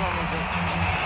off on it.